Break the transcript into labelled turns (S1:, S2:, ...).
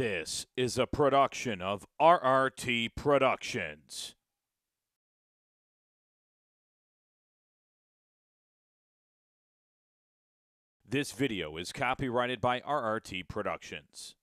S1: This is a production of RRT Productions. This video is copyrighted by RRT Productions.